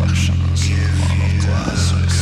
reflections of classics.